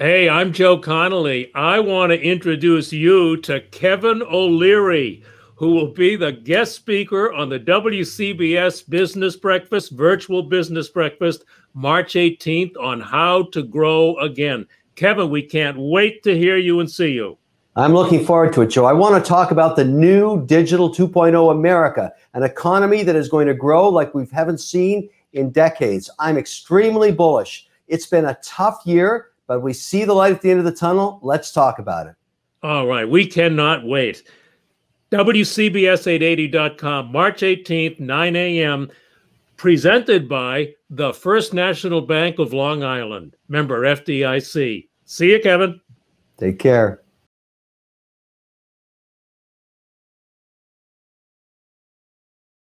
Hey, I'm Joe Connolly. I want to introduce you to Kevin O'Leary, who will be the guest speaker on the WCBS Business Breakfast, virtual business breakfast, March 18th on how to grow again. Kevin, we can't wait to hear you and see you. I'm looking forward to it, Joe. I want to talk about the new Digital 2.0 America, an economy that is going to grow like we haven't seen in decades. I'm extremely bullish. It's been a tough year but we see the light at the end of the tunnel. Let's talk about it. All right. We cannot wait. WCBS880.com, March 18th, 9 a.m., presented by the First National Bank of Long Island, member FDIC. See you, Kevin. Take care.